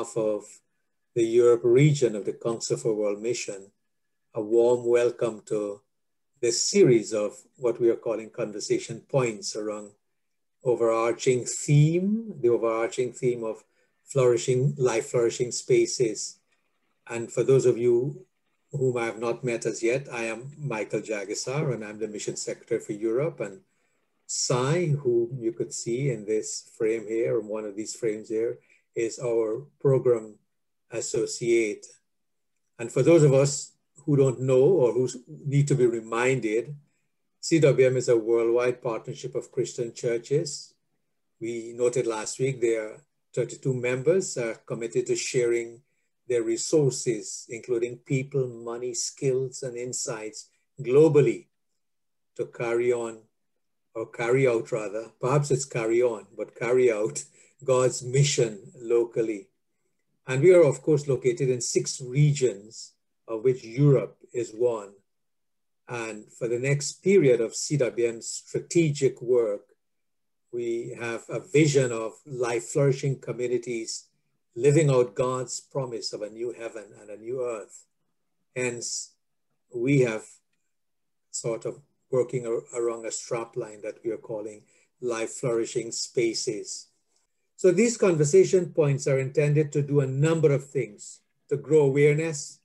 behalf of the Europe region of the Council for World Mission, a warm welcome to this series of what we are calling conversation points around overarching theme, the overarching theme of flourishing, life flourishing spaces. And for those of you whom I have not met as yet, I am Michael Jagessar and I'm the Mission Secretary for Europe. And Sai, whom you could see in this frame here, in one of these frames here, is our program associate. And for those of us who don't know or who need to be reminded, CWM is a worldwide partnership of Christian churches. We noted last week there are 32 members are committed to sharing their resources, including people, money, skills, and insights globally to carry on or carry out rather, perhaps it's carry on, but carry out God's mission locally. And we are of course located in six regions of which Europe is one. And for the next period of CWM's strategic work, we have a vision of life flourishing communities living out God's promise of a new heaven and a new earth. Hence, we have sort of working around a strapline that we are calling life flourishing spaces. So these conversation points are intended to do a number of things to grow awareness,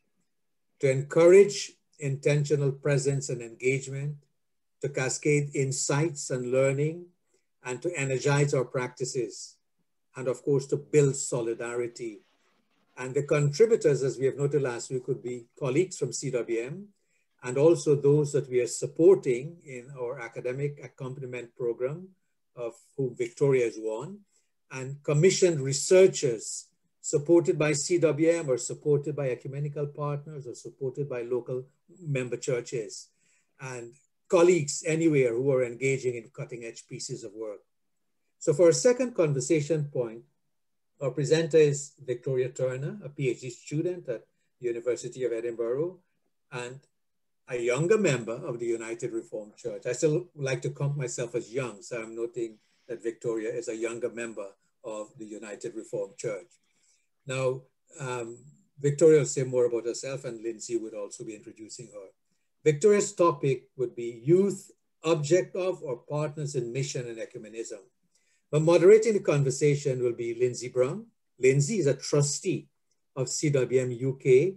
to encourage intentional presence and engagement, to cascade insights and learning, and to energize our practices, and of course, to build solidarity. And the contributors, as we have noted last week, could be colleagues from CWM, and also those that we are supporting in our academic accompaniment program, of whom Victoria is one, and commissioned researchers supported by CWM or supported by ecumenical partners or supported by local member churches and colleagues anywhere who are engaging in cutting edge pieces of work. So for a second conversation point, our presenter is Victoria Turner, a PhD student at the University of Edinburgh and a younger member of the United Reformed Church. I still like to count myself as young, so I'm noting that Victoria is a younger member of the United Reformed Church. Now, um, Victoria will say more about herself and Lindsay would also be introducing her. Victoria's topic would be youth, object of or partners in mission and ecumenism. But moderating the conversation will be Lindsay Brown. Lindsay is a trustee of CWM UK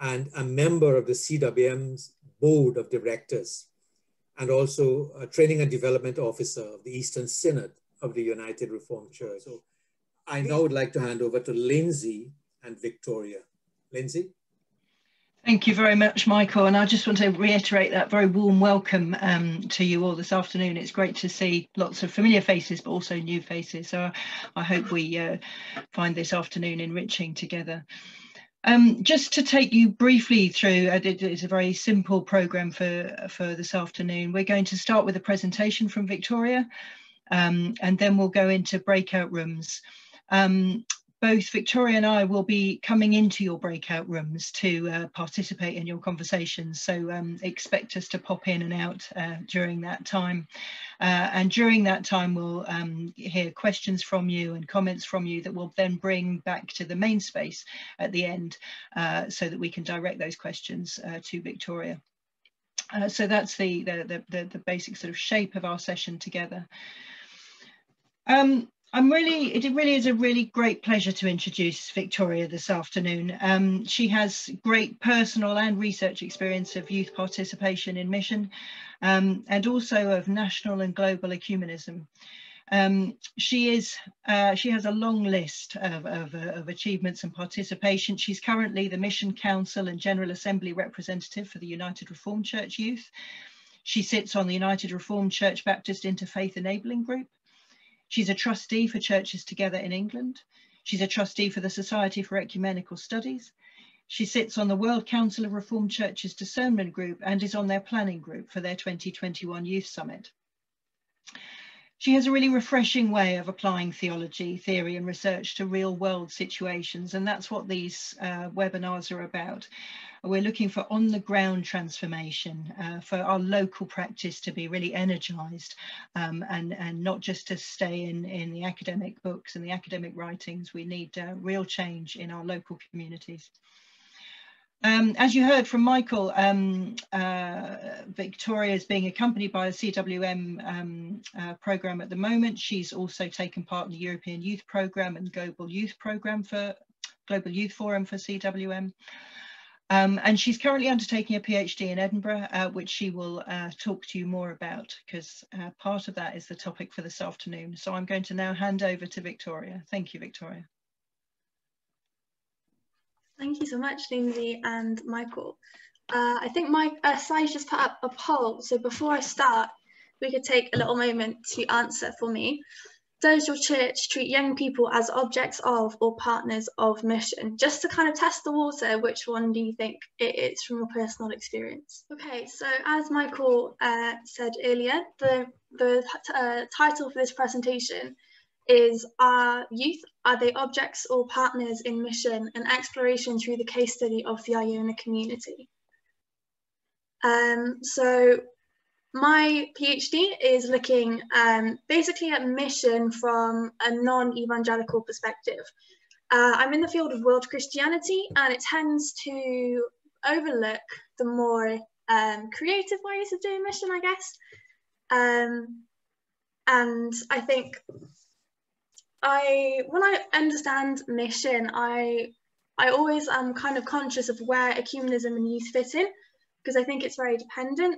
and a member of the CWM's board of directors and also a training and development officer of the Eastern Synod of the United Reformed Church. So I now would like to hand over to Lindsay and Victoria. Lindsay? Thank you very much, Michael. And I just want to reiterate that very warm welcome um, to you all this afternoon. It's great to see lots of familiar faces, but also new faces. So I hope we uh, find this afternoon enriching together. Um, just to take you briefly through, uh, it's a very simple program for, for this afternoon. We're going to start with a presentation from Victoria, um, and then we'll go into breakout rooms. Um, both Victoria and I will be coming into your breakout rooms to uh, participate in your conversations. So um, expect us to pop in and out uh, during that time. Uh, and during that time, we'll um, hear questions from you and comments from you that we'll then bring back to the main space at the end uh, so that we can direct those questions uh, to Victoria. Uh, so that's the, the, the, the, basic sort of shape of our session together. Um, I'm really, it really is a really great pleasure to introduce Victoria this afternoon. Um, she has great personal and research experience of youth participation in mission um, and also of national and global ecumenism. Um, she is, uh, she has a long list of, of, uh, of, achievements and participation. She's currently the Mission Council and General Assembly representative for the United Reformed Church Youth. She sits on the United Reformed Church Baptist Interfaith Enabling Group She's a trustee for Churches Together in England. She's a trustee for the Society for Ecumenical Studies. She sits on the World Council of Reformed Churches Discernment Group and is on their planning group for their 2021 Youth Summit. She has a really refreshing way of applying theology, theory and research to real world situations. And that's what these uh, webinars are about. We're looking for on the ground transformation uh, for our local practice to be really energized um, and, and not just to stay in, in the academic books and the academic writings. We need uh, real change in our local communities. Um, as you heard from Michael, um, uh, Victoria is being accompanied by a CWM um, uh, program at the moment. She's also taken part in the European Youth Program and Global Youth Program for Global Youth Forum for CWM. Um, and she's currently undertaking a PhD in Edinburgh, uh, which she will uh, talk to you more about because uh, part of that is the topic for this afternoon. So I'm going to now hand over to Victoria. Thank you, Victoria. Thank you so much, Lindsay and Michael. Uh, I think my uh, Sai just put up a poll, so before I start, we could take a little moment to answer for me. Does your church treat young people as objects of or partners of mission? Just to kind of test the water, which one do you think it is from your personal experience? Okay, so as Michael uh, said earlier, the, the uh, title for this presentation is Are youth, are they objects or partners in mission and exploration through the case study of the Iona community? Um, so my PhD is looking um, basically at mission from a non-evangelical perspective. Uh, I'm in the field of world Christianity and it tends to overlook the more um, creative ways of doing mission, I guess. Um, and I think I when I understand mission, I I always am kind of conscious of where ecumenism and youth fit in because I think it's very dependent.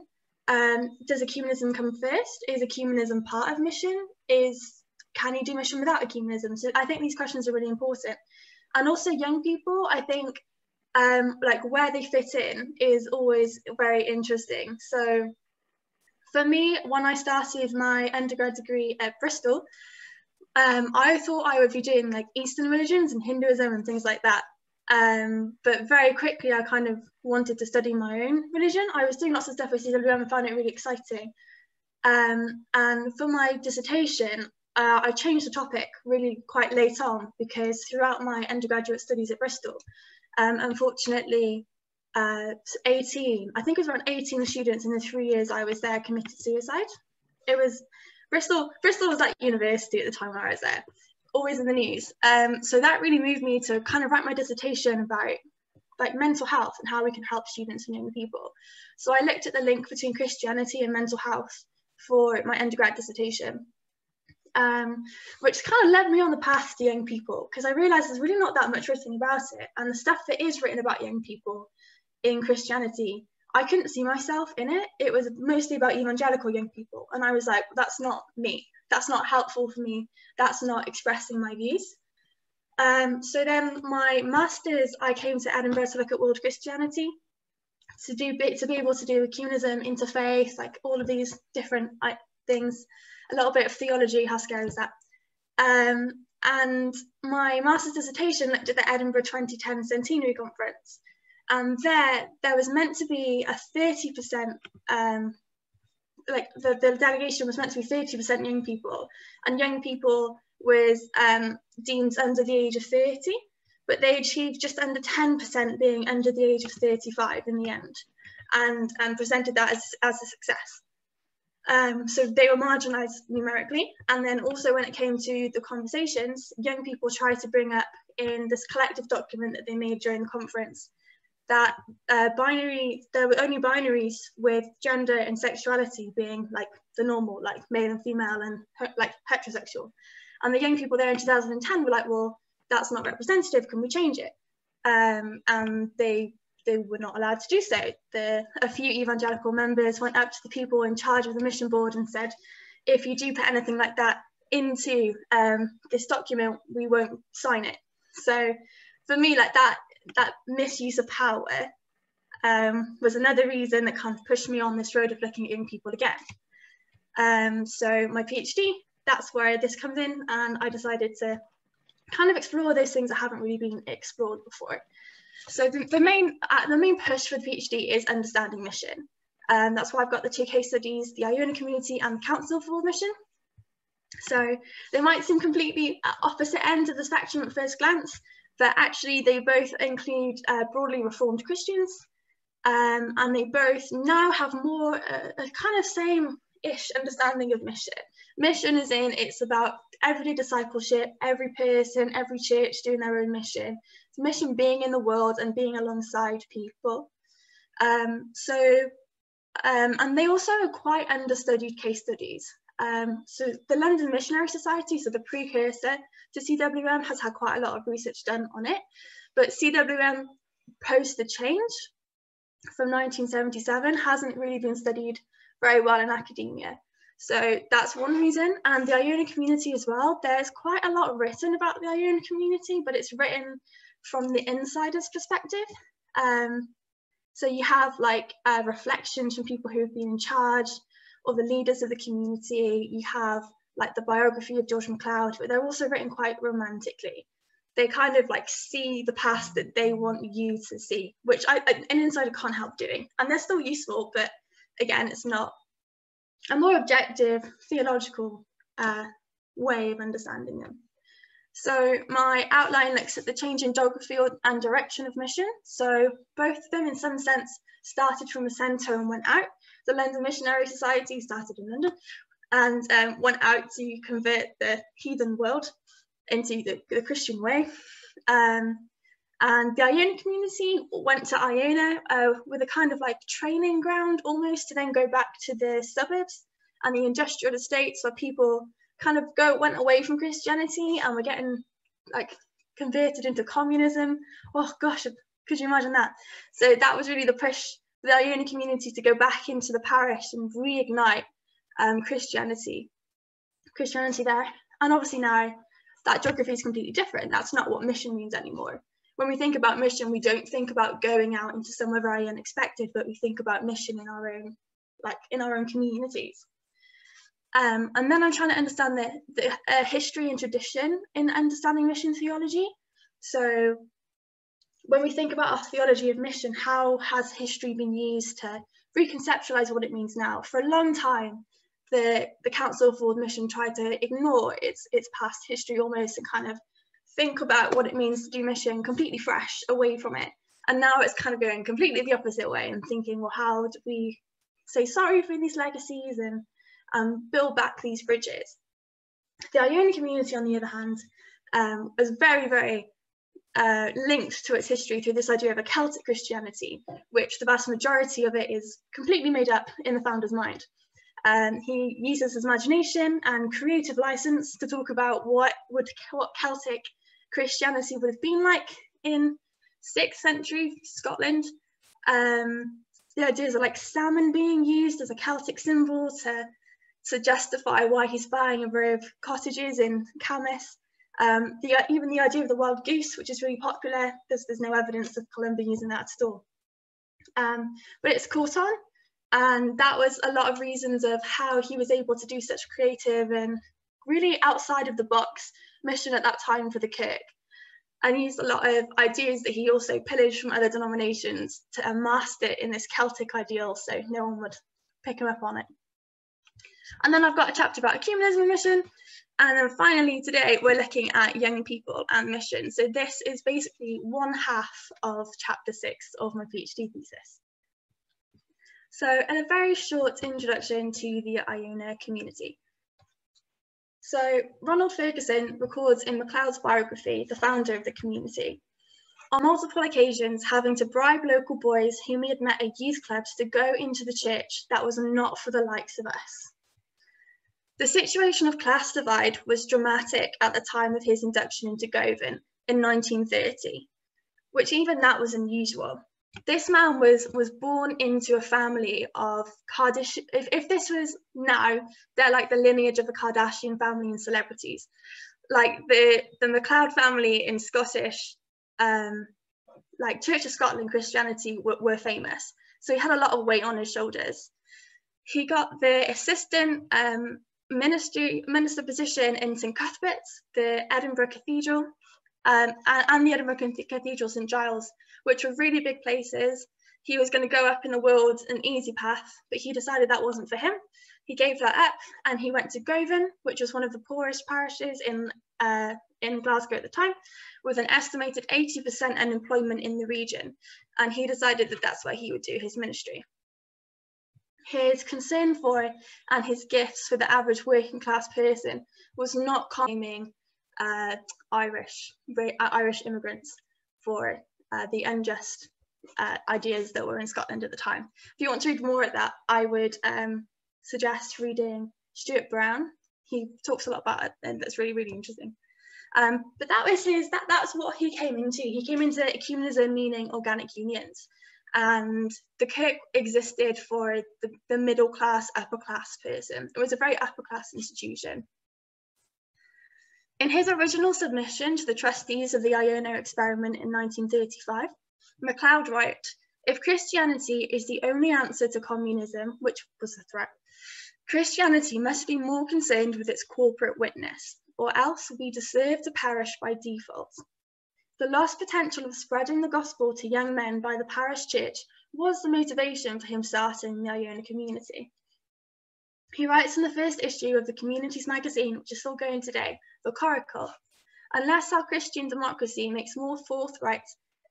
Um, does ecumenism come first? Is ecumenism part of mission? Is can you do mission without ecumenism? So I think these questions are really important. And also young people, I think um, like where they fit in is always very interesting. So for me, when I started my undergrad degree at Bristol, um, I thought I would be doing like Eastern religions and Hinduism and things like that. Um, but very quickly, I kind of wanted to study my own religion. I was doing lots of stuff with CWM and found it really exciting. Um, and for my dissertation, uh, I changed the topic really quite late on because throughout my undergraduate studies at Bristol, um, unfortunately, uh, 18, I think it was around 18 students in the three years I was there committed suicide. It was Bristol, Bristol was at university at the time when I was there, always in the news. Um, so that really moved me to kind of write my dissertation about like mental health and how we can help students and young people. So I looked at the link between Christianity and mental health for my undergrad dissertation, um, which kind of led me on the path to young people because I realized there's really not that much written about it. And the stuff that is written about young people in Christianity I couldn't see myself in it. It was mostly about evangelical young people. And I was like, that's not me. That's not helpful for me. That's not expressing my views. Um, so then my master's, I came to Edinburgh to look at world Christianity, to do to be able to do ecumenism, interfaith, like all of these different things, a little bit of theology, how scary is that? Um, and my master's dissertation looked at the Edinburgh 2010 Centenary Conference, and there there was meant to be a 30% um, like the, the delegation was meant to be 30% young people and young people was um, deemed under the age of 30 but they achieved just under 10% being under the age of 35 in the end and, and presented that as, as a success. Um, so they were marginalised numerically. And then also when it came to the conversations, young people tried to bring up in this collective document that they made during the conference that uh, binary there were only binaries with gender and sexuality being like the normal like male and female and like heterosexual. And the young people there in 2010 were like well that's not representative. Can we change it? Um, and they they were not allowed to do so. The a few evangelical members went up to the people in charge of the mission board and said if you do put anything like that into um, this document we won't sign it. So for me like that that misuse of power um, was another reason that kind of pushed me on this road of looking at young people again. Um, so my PhD, that's where this comes in, and I decided to kind of explore those things that haven't really been explored before. So the, the main uh, the main push for the PhD is understanding mission. And um, that's why I've got the two case studies, the Iona community and the Council for Mission. So they might seem completely opposite ends of the spectrum at first glance, but actually they both include uh, broadly reformed Christians, um, and they both now have more uh, a kind of same-ish understanding of mission. Mission is in it's about everyday discipleship, every person, every church doing their own mission. It's mission being in the world and being alongside people. Um, so, um, and they also are quite understudied case studies. Um, so the London Missionary Society, so the precursor to CWM, has had quite a lot of research done on it. But CWM post the change from 1977 hasn't really been studied very well in academia. So that's one reason. And the Iona community as well, there's quite a lot written about the Iona community, but it's written from the insider's perspective. Um, so you have like uh, reflections from people who have been in charge or the leaders of the community. You have like the biography of George MacLeod, but they're also written quite romantically. They kind of like see the past that they want you to see, which I, an insider can't help doing. And they're still useful, but again, it's not a more objective theological uh, way of understanding them. So my outline looks at the change in geography and direction of mission. So both of them in some sense started from the centre and went out. The London Missionary Society started in London and um, went out to convert the heathen world into the, the Christian way. Um, and the Iona community went to Iona uh, with a kind of like training ground almost to then go back to the suburbs and the industrial estates where people kind of go went away from Christianity and were getting like converted into communism. Oh gosh, could you imagine that? So that was really the push the Iona community to go back into the parish and reignite um, Christianity, Christianity there. And obviously now that geography is completely different. That's not what mission means anymore. When we think about mission, we don't think about going out into somewhere very unexpected, but we think about mission in our own, like in our own communities. Um, and then I'm trying to understand the, the uh, history and tradition in understanding mission theology. So when we think about our theology of mission, how has history been used to reconceptualize what it means now? For a long time, the, the Council for World Mission tried to ignore its, its past history almost and kind of think about what it means to do mission completely fresh away from it. And now it's kind of going completely the opposite way and thinking, well, how do we say sorry for these legacies and um, build back these bridges. The Iona community, on the other hand, um, was very, very uh, linked to its history through this idea of a Celtic Christianity, which the vast majority of it is completely made up in the founder's mind. Um, he uses his imagination and creative license to talk about what would what Celtic Christianity would have been like in sixth century Scotland. Um, the ideas of like salmon being used as a Celtic symbol to to justify why he's buying a row of cottages in Camas. Um, the, even the idea of the wild goose, which is really popular, there's, there's no evidence of Columba using that at all. Um, but it's caught on, and that was a lot of reasons of how he was able to do such creative and really outside of the box mission at that time for the Kirk. And he used a lot of ideas that he also pillaged from other denominations to amass it in this Celtic ideal so no one would pick him up on it. And then I've got a chapter about ecumenism mission. And then finally today we're looking at young people and mission. So this is basically one half of chapter six of my PhD thesis. So in a very short introduction to the Iona community. So Ronald Ferguson records in MacLeod's biography, the founder of the community, on multiple occasions having to bribe local boys whom he had met at youth clubs to go into the church that was not for the likes of us. The situation of class divide was dramatic at the time of his induction into Govan in 1930, which even that was unusual. This man was was born into a family of Kardashian. If, if this was now, they're like the lineage of the Kardashian family and celebrities. Like the the MacLeod family in Scottish, um, like Church of Scotland Christianity were, were famous. So he had a lot of weight on his shoulders. He got the assistant um, ministry minister position in St Cuthbert's, the Edinburgh Cathedral, um, and, and, the Edinburgh Cathedral St Giles, which were really big places. He was going to go up in the world an easy path, but he decided that wasn't for him. He gave that up and he went to Govan, which was one of the poorest parishes in, uh, in Glasgow at the time, with an estimated 80% unemployment in the region. And he decided that that's where he would do his ministry. His concern for it and his gifts for the average working class person was not claiming uh, Irish, uh, Irish immigrants for uh, the unjust uh, ideas that were in Scotland at the time. If you want to read more at that, I would um, suggest reading Stuart Brown. He talks a lot about it and that's really, really interesting. Um, but that was his, that, that's what he came into. He came into ecumenism meaning organic unions. And the kirk existed for the, the middle class, upper class person. It was a very upper class institution. In his original submission to the trustees of the Iona experiment in 1935, MacLeod wrote, if Christianity is the only answer to communism, which was a threat, Christianity must be more concerned with its corporate witness, or else we deserve to perish by default. The lost potential of spreading the gospel to young men by the parish church was the motivation for him starting the Iona community. He writes in the first issue of the Communities magazine, which is still going today, The Coracle, unless our Christian democracy makes more forthright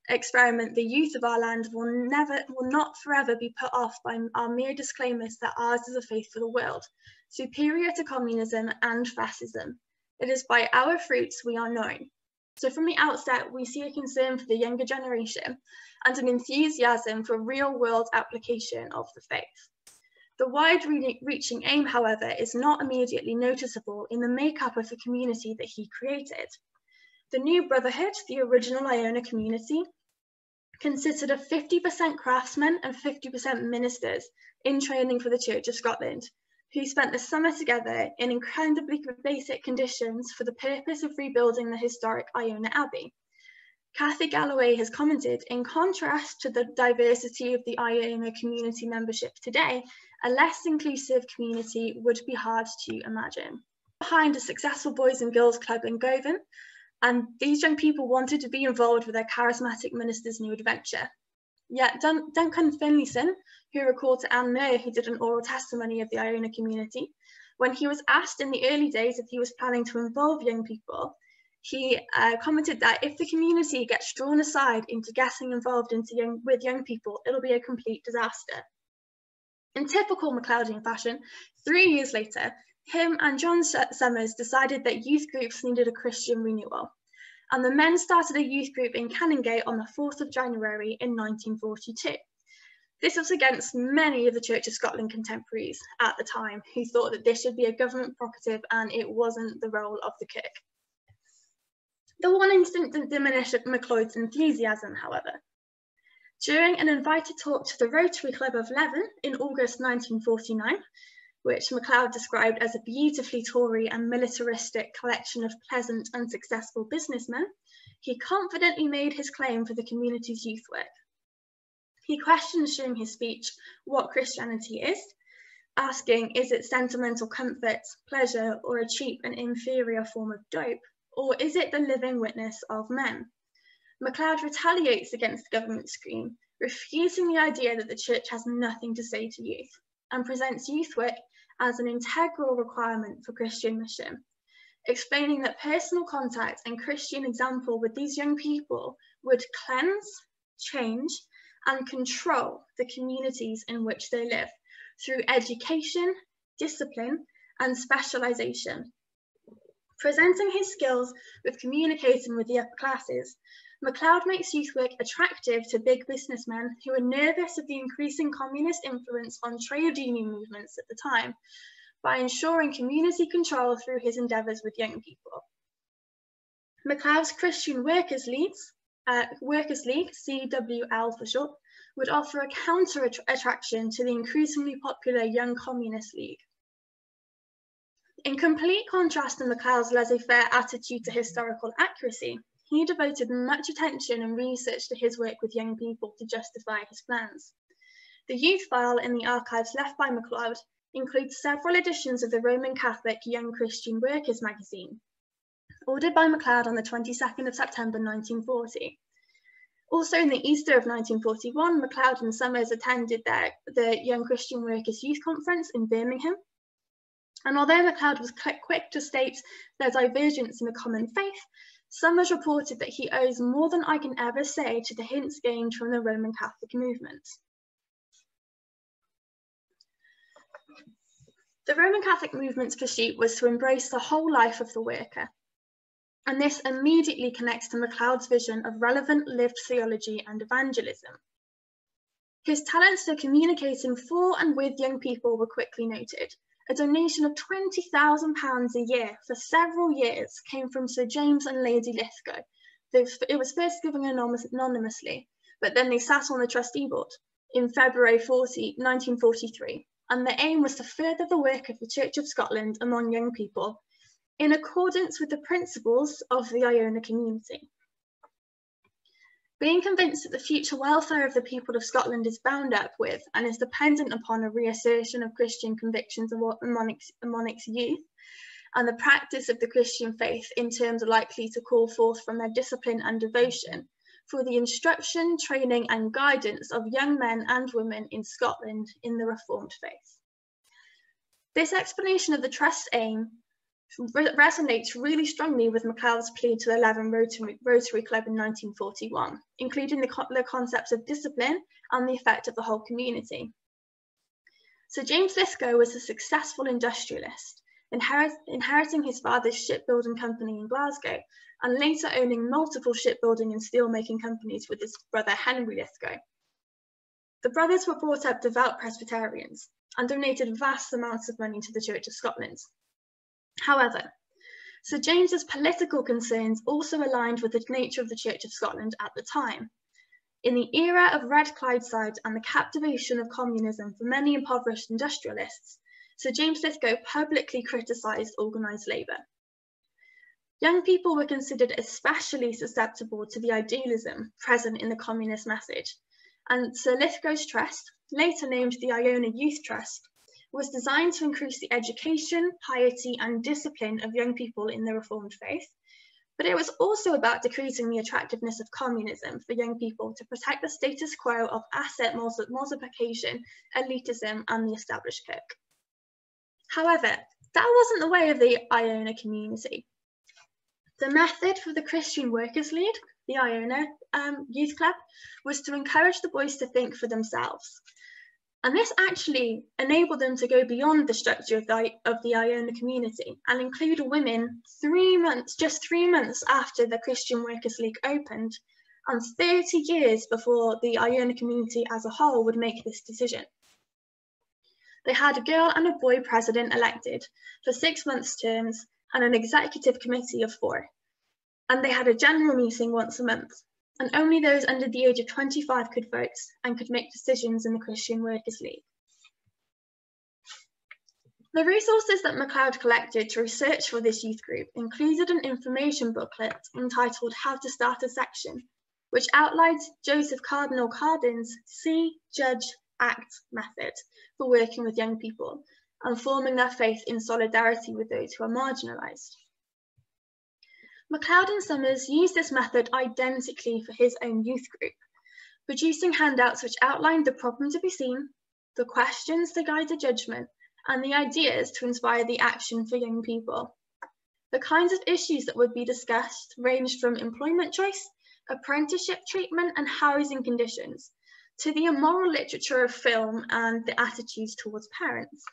experiment, the youth of our land will never, will not forever be put off by our mere disclaimers that ours is a faith for the world, superior to communism and fascism. It is by our fruits we are known. So from the outset, we see a concern for the younger generation and an enthusiasm for real world application of the faith. The wide-reaching aim, however, is not immediately noticeable in the makeup of the community that he created. The new brotherhood, the original Iona community, consisted of 50% craftsmen and 50% ministers in training for the Church of Scotland, who spent the summer together in incredibly basic conditions for the purpose of rebuilding the historic Iona Abbey. Kathy Galloway has commented, in contrast to the diversity of the Iona community membership today, a less inclusive community would be hard to imagine. Behind a successful boys and girls club in Govan, and these young people wanted to be involved with their charismatic minister's new adventure. Yet Dun Duncan Finlayson, who recalled to Anne Murray, who did an oral testimony of the Iona community, when he was asked in the early days if he was planning to involve young people, he uh, commented that if the community gets drawn aside into getting involved into young, with young people, it'll be a complete disaster. In typical MacLeodian fashion, three years later, him and John Summers decided that youth groups needed a Christian renewal. And the men started a youth group in Canongate on the 4th of January in 1942. This was against many of the Church of Scotland contemporaries at the time who thought that this should be a government prerogative and it wasn't the role of the kirk. The one incident didn't diminish MacLeod's enthusiasm, however. During an invited talk to the Rotary Club of Leven in August 1949, which MacLeod described as a beautifully Tory and militaristic collection of pleasant and successful businessmen, he confidently made his claim for the community's youth work. He questions during his speech what Christianity is, asking, is it sentimental comfort, pleasure, or a cheap and inferior form of dope, or is it the living witness of men? MacLeod retaliates against the government screen, refusing the idea that the church has nothing to say to youth, and presents youth work as an integral requirement for Christian mission, explaining that personal contact and Christian example with these young people would cleanse, change, and control the communities in which they live through education, discipline, and specialization. Presenting his skills with communicating with the upper classes, MacLeod makes youth work attractive to big businessmen who are nervous of the increasing communist influence on trade union movements at the time by ensuring community control through his endeavours with young people. MacLeod's Christian Workers Leagues, uh, Workers League, CWL for short, would offer a counter att attraction to the increasingly popular Young Communist League. In complete contrast to MacLeod's laissez-faire attitude to historical accuracy, he devoted much attention and research to his work with young people to justify his plans. The youth file in the archives left by MacLeod includes several editions of the Roman Catholic Young Christian Workers magazine, ordered by MacLeod on the 22nd of September 1940. Also in the Easter of 1941, MacLeod and Summers attended their, the Young Christian Workers Youth Conference in Birmingham, And although MacLeod was quick to state their divergence in the common faith, some reported that he owes more than I can ever say to the hints gained from the Roman Catholic movement. The Roman Catholic movement's pursuit was to embrace the whole life of the worker, and this immediately connects to MacLeod's vision of relevant lived theology and evangelism. His talents for communicating for and with young people were quickly noted. A donation of £20,000 a year for several years came from Sir James and Lady Lithgow. It was first given anonymously, but then they sat on the trustee board in February 40, 1943, and the aim was to further the work of the Church of Scotland among young people in accordance with the principles of the Iona community. Being convinced that the future welfare of the people of Scotland is bound up with and is dependent upon a reassertion of Christian convictions among its, among youth, and the practice of the Christian faith in terms likely to call forth from their discipline and devotion for the instruction, training, and guidance of young men and women in Scotland in the Reformed faith. This explanation of the Trust's aim resonates really strongly with MacLeod's plea to the Leven Rotary, Rotary Club in 1941, including the, co the concepts of discipline and the effect of the whole community. So James Lithgow was a successful industrialist, inherit inheriting his father's shipbuilding company in Glasgow and later owning multiple shipbuilding and steelmaking companies with his brother Henry Lithgow. The brothers were brought up devout Presbyterians and donated vast amounts of money to the Church of Scotland, However, Sir James's political concerns also aligned with the nature of the Church of Scotland at the time. In the era of Red Clydeside and the captivation of communism for many impoverished industrialists, Sir James Lithgow publicly criticised organised labour. Young people were considered especially susceptible to the idealism present in the communist message, and Sir Lithgow's Trust, later named the Iona Youth Trust, was designed to increase the education, piety, and discipline of young people in the Reformed faith, but it was also about decreasing the attractiveness of communism for young people to protect the status quo of asset multiplication, elitism, and the established kirk. However, that wasn't the way of the Iona community. The method for the Christian Workers League, the Iona um, Youth Club, was to encourage the boys to think for themselves, and this actually enabled them to go beyond the structure of the, of the Iona community and include women three months, just three months after the Christian Workers League opened and 30 years before the Iona community as a whole would make this decision. They had a girl and a boy president elected for six months terms and an executive committee of four. And they had a general meeting once a month and only those under the age of 25 could vote and could make decisions in the Christian Workers' League. The resources that MacLeod collected to research for this youth group included an information booklet entitled How to Start a Section, which outlined Joseph Cardinal Cardijn's See, Judge, Act method for working with young people and forming their faith in solidarity with those who are marginalised. MacLeod and Summers used this method identically for his own youth group, producing handouts which outlined the problem to be seen, the questions to guide the judgment, and the ideas to inspire the action for young people. The kinds of issues that would be discussed ranged from employment choice, apprenticeship treatment and housing conditions, to the immoral literature of film and the attitudes towards parents.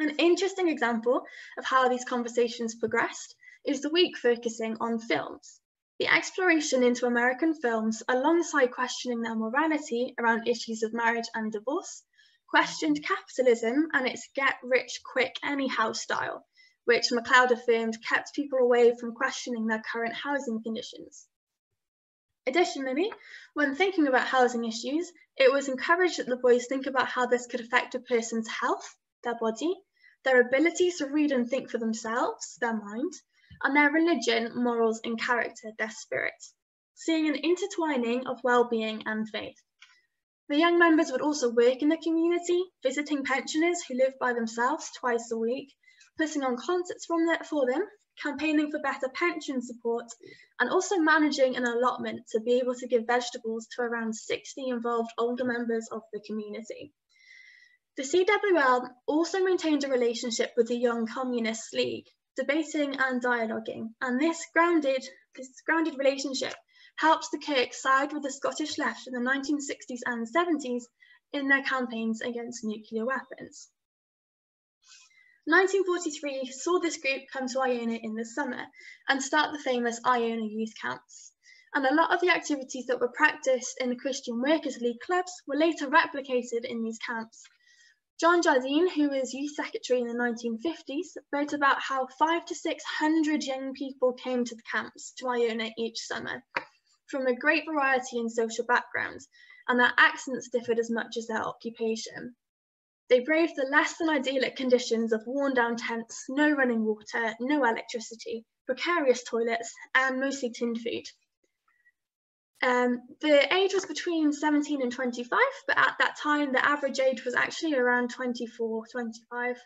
An interesting example of how these conversations progressed is the week focusing on films. The exploration into American films, alongside questioning their morality around issues of marriage and divorce, questioned capitalism and its get rich quick anyhow style, which MacLeod affirmed kept people away from questioning their current housing conditions. Additionally, when thinking about housing issues, it was encouraged that the boys think about how this could affect a person's health, their body, their ability to read and think for themselves, their mind, and their religion, morals, and character, their spirit, seeing an intertwining of well-being and faith. The young members would also work in the community, visiting pensioners who live by themselves twice a week, putting on concerts for them, campaigning for better pension support, and also managing an allotment to be able to give vegetables to around 60 involved older members of the community. The CWL also maintained a relationship with the Young Communists League, debating and dialoguing, and this grounded, this grounded relationship helps the Kirk side with the Scottish left in the 1960s and 70s in their campaigns against nuclear weapons. 1943 saw this group come to Iona in the summer and start the famous Iona youth camps. And a lot of the activities that were practiced in the Christian Workers' League clubs were later replicated in these camps. John Jardine, who was youth secretary in the 1950s, wrote about how five to 600 young people came to the camps to Iona each summer from a great variety in social backgrounds, and their accents differed as much as their occupation. They braved the less than idyllic conditions of worn down tents, no running water, no electricity, precarious toilets, and mostly tinned food. Um, the age was between 17 and 25, but at that time, the average age was actually around 24, 25.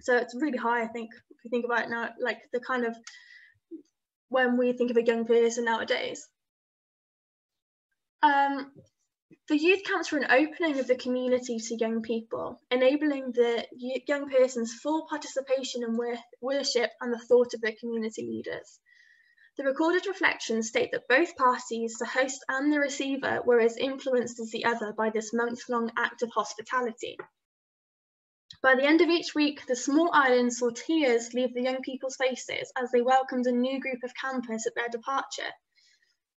So it's really high, I think, if you think about it now, like the kind of when we think of a young person nowadays. Um, the youth camps were an opening of the community to young people, enabling the young person's full participation in worship and the thought of their community leaders. The recorded reflections state that both parties, the host and the receiver, were as influenced as the other by this month-long act of hospitality. By the end of each week, the small island saw tears leave the young people's faces as they welcomed a new group of campers at their departure.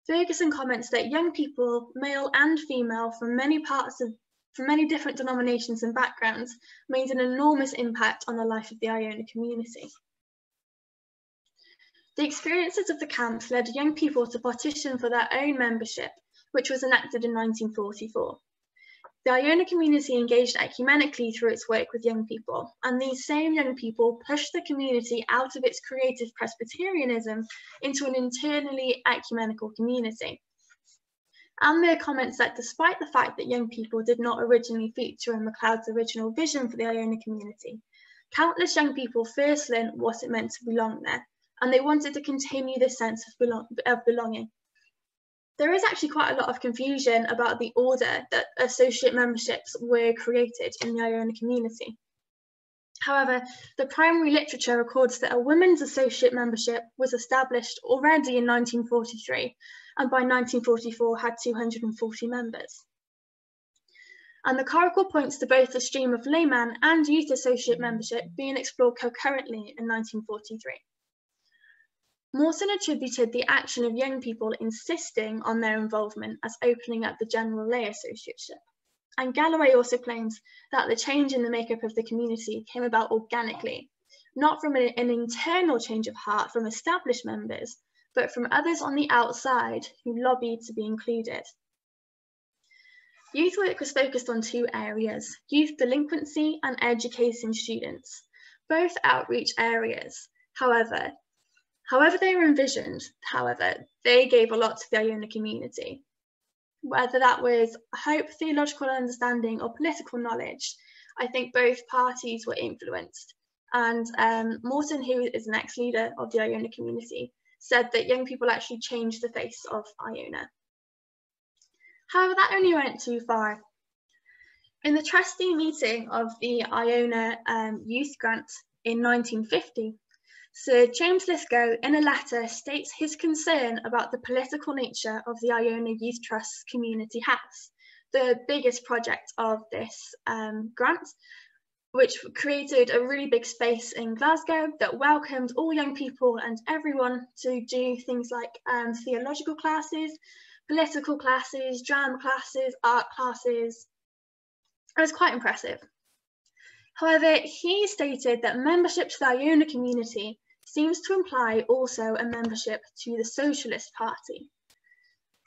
Ferguson comments that young people, male and female, from many parts of from many different denominations and backgrounds, made an enormous impact on the life of the Iona community. The experiences of the camps led young people to petition for their own membership, which was enacted in 1944. The Iona community engaged ecumenically through its work with young people, and these same young people pushed the community out of its creative Presbyterianism into an internally ecumenical community. And their comments that despite the fact that young people did not originally feature in MacLeod's original vision for the Iona community, countless young people first learned what it meant to belong there, and they wanted to continue this sense of, belong of belonging. There is actually quite a lot of confusion about the order that associate memberships were created in the Iona community. However, the primary literature records that a women's associate membership was established already in 1943 and by 1944 had 240 members. And the Coracle points to both the stream of layman and youth associate membership being explored concurrently in 1943. Mawson attributed the action of young people insisting on their involvement as opening up the general lay associateship. And Galloway also claims that the change in the makeup of the community came about organically, not from an, an internal change of heart from established members, but from others on the outside who lobbied to be included. Youth work was focused on two areas, youth delinquency and educating students, both outreach areas. However, However they were envisioned, however, they gave a lot to the Iona community. Whether that was hope, theological understanding, or political knowledge, I think both parties were influenced. And um, Morton, who is an ex-leader of the Iona community, said that young people actually changed the face of Iona. However, that only went too far. In the trustee meeting of the Iona um, Youth Grant in 1950, Sir James Lithgow, in a letter, states his concern about the political nature of the Iona Youth Trust Community House, the biggest project of this um, grant, which created a really big space in Glasgow that welcomed all young people and everyone to do things like um, theological classes, political classes, drama classes, art classes. It was quite impressive. However, he stated that membership to the Iona community seems to imply also a membership to the Socialist Party.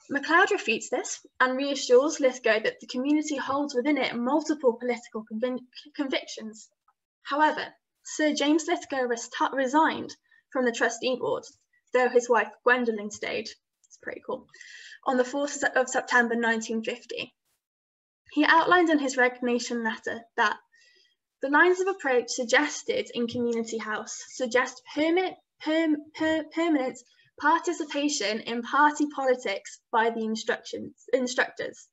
MacLeod refutes this and reassures Lithgow that the community holds within it multiple political conv convictions. However, Sir James Lithgow res resigned from the trustee board, though his wife Gwendolyn stayed. It's pretty cool. On the 4th of September 1950. He outlined in his resignation letter that the lines of approach suggested in Community House suggest permanent, per, per, permanent participation in party politics by the instructors.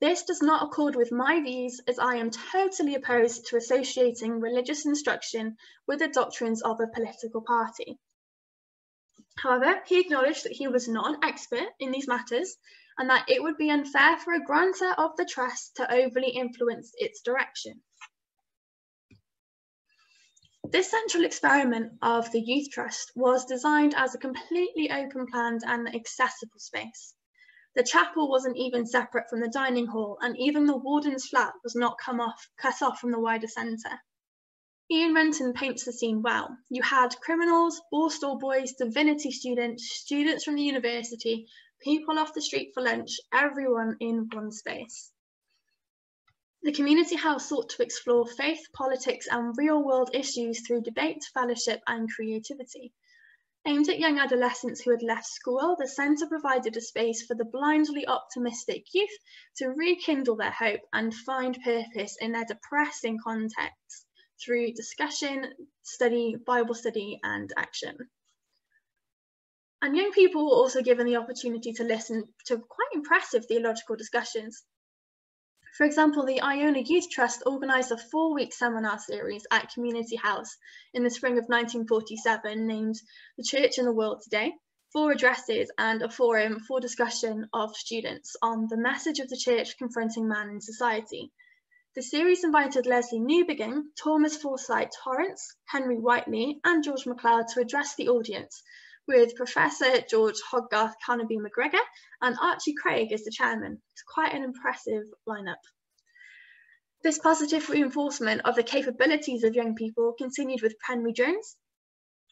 This does not accord with my views as I am totally opposed to associating religious instruction with the doctrines of a political party. However, he acknowledged that he was not an expert in these matters and that it would be unfair for a grantor of the trust to overly influence its direction. This central experiment of the Youth Trust was designed as a completely open planned and accessible space. The chapel wasn't even separate from the dining hall and even the warden's flat was not come off, cut off from the wider centre. Ian Renton paints the scene well. You had criminals, Borstal boys, divinity students, students from the university, people off the street for lunch, everyone in one space. The community house sought to explore faith, politics, and real world issues through debate, fellowship, and creativity. Aimed at young adolescents who had left school, the centre provided a space for the blindly optimistic youth to rekindle their hope and find purpose in their depressing context through discussion, study, Bible study, and action. And young people were also given the opportunity to listen to quite impressive theological discussions. For example, the Iona Youth Trust organised a four-week seminar series at Community House in the spring of 1947 named The Church in the World Today, four addresses and a forum for discussion of students on the message of the church confronting man in society. The series invited Lesslie Newbigin, Thomas Forsyth Torrance, Henry Whiteley and George MacLeod to address the audience, with Professor George Hogarth Carnaby McGregor and Archie Craig as the chairman. It's quite an impressive lineup. This positive reinforcement of the capabilities of young people continued with Henry Jones,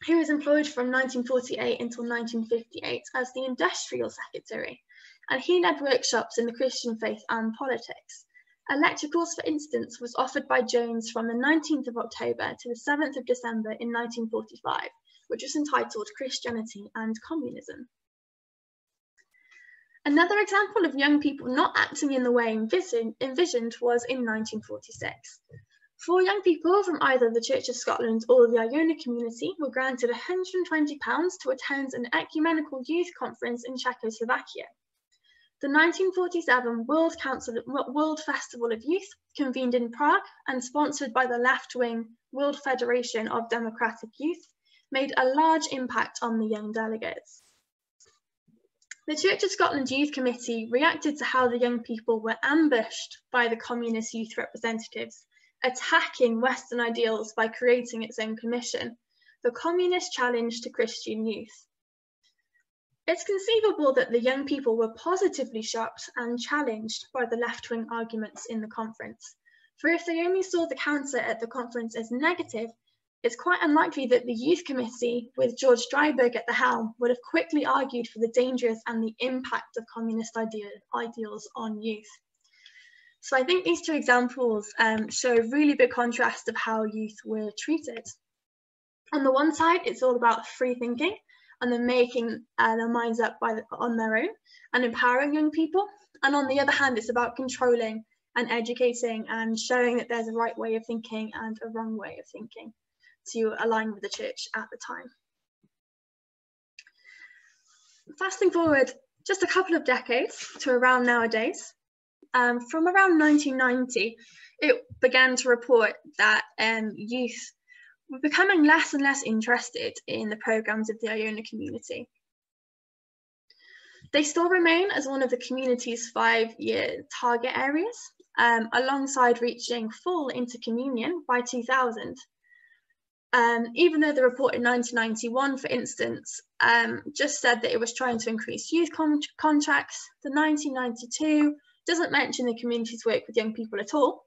who was employed from 1948 until 1958 as the industrial secretary, and he led workshops in the Christian faith and politics. A lecture course, for instance, was offered by Jones from the 19th of October to the 7th of December in 1945, which is entitled Christianity and Communism. Another example of young people not acting in the way envisioned, envisioned was in 1946. Four young people from either the Church of Scotland or the Iona community were granted £120 to attend an ecumenical youth conference in Czechoslovakia. The 1947 World Council World Festival of Youth convened in Prague and sponsored by the left-wing World Federation of Democratic Youth made a large impact on the young delegates. The Church of Scotland Youth Committee reacted to how the young people were ambushed by the communist youth representatives, attacking Western ideals by creating its own commission, the Communist Challenge to Christian Youth. It's conceivable that the young people were positively shocked and challenged by the left-wing arguments in the conference. For if they only saw the counter at the conference as negative, it's quite unlikely that the youth committee, with George Dryburgh at the helm, would have quickly argued for the dangers and the impact of communist idea, ideals on youth. So I think these two examples um, show a really big contrast of how youth were treated. On the one side, it's all about free thinking and then making uh, their minds up by the, on their own and empowering young people. And on the other hand, it's about controlling and educating and showing that there's a right way of thinking and a wrong way of thinking to align with the church at the time. Fasting forward just a couple of decades to around nowadays, um, from around 1990, it began to report that um, youth were becoming less and less interested in the programs of the Iona community. They still remain as one of the community's five-year target areas, um, alongside reaching full intercommunion by 2000 um, even though the report in 1991, for instance, um, just said that it was trying to increase youth con contracts, the 1992 doesn't mention the community's work with young people at all,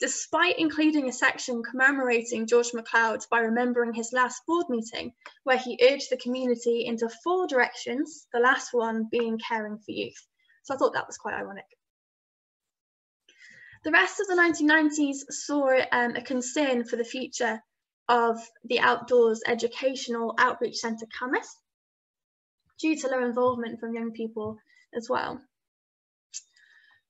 despite including a section commemorating George MacLeod by remembering his last board meeting, where he urged the community into four directions, the last one being caring for youth. So I thought that was quite ironic. The rest of the 1990s saw um, a concern for the future of the Outdoors Educational Outreach Centre Camas due to low involvement from young people as well.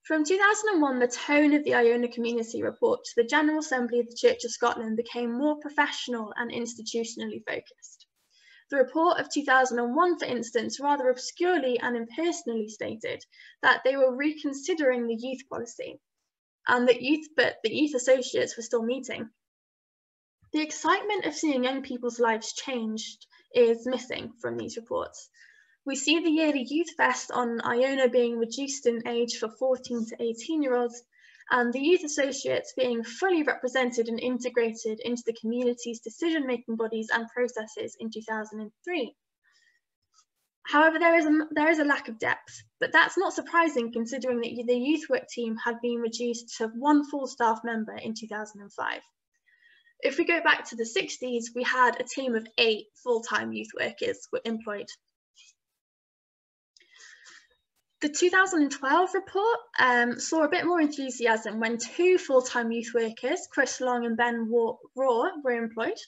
From 2001, the tone of the Iona Community Report to the General Assembly of the Church of Scotland became more professional and institutionally focused. The report of 2001, for instance, rather obscurely and impersonally stated that they were reconsidering the youth policy and that youth, but the youth associates were still meeting. The excitement of seeing young people's lives changed is missing from these reports. We see the yearly youth fest on Iona being reduced in age for 14 to 18 year olds and the youth associates being fully represented and integrated into the community's decision-making bodies and processes in 2003. However, there is, a, there is a lack of depth, but that's not surprising considering that the youth work team had been reduced to one full staff member in 2005. If we go back to the 60s, we had a team of eight full-time youth workers were employed the 2012 report um, saw a bit more enthusiasm when two full-time youth workers, Chris Long and Ben Raw, were employed.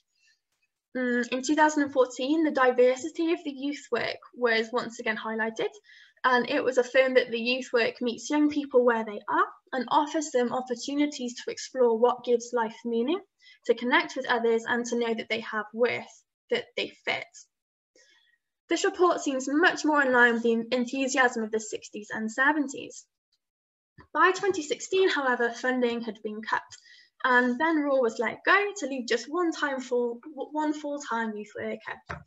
Um, in 2014, the diversity of the youth work was once again highlighted, and it was affirmed that the youth work meets young people where they are and offers them opportunities to explore what gives life meaning, to connect with others, and to know that they have worth, that they fit. This report seems much more in line with the enthusiasm of the 60s and 70s. By 2016, however, funding had been cut and Ben Raw was let go to leave just one, time full, one full-time youth worker.